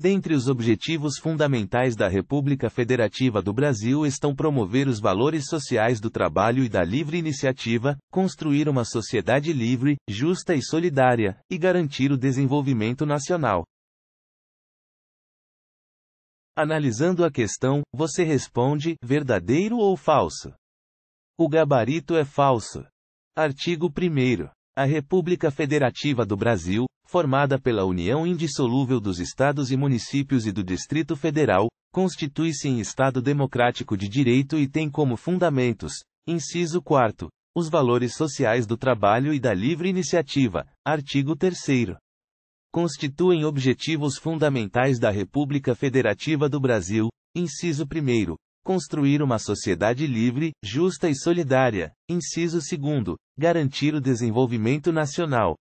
Dentre os objetivos fundamentais da República Federativa do Brasil estão promover os valores sociais do trabalho e da livre iniciativa, construir uma sociedade livre, justa e solidária, e garantir o desenvolvimento nacional. Analisando a questão, você responde: verdadeiro ou falso? O gabarito é falso. Artigo 1. A República Federativa do Brasil, formada pela união indissolúvel dos estados e municípios e do Distrito Federal, constitui-se em Estado democrático de direito e tem como fundamentos, inciso 4, os valores sociais do trabalho e da livre iniciativa, artigo 3 constituem objetivos fundamentais da República Federativa do Brasil, inciso 1 construir uma sociedade livre, justa e solidária, inciso 2 garantir o desenvolvimento nacional,